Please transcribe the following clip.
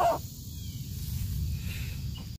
Oh!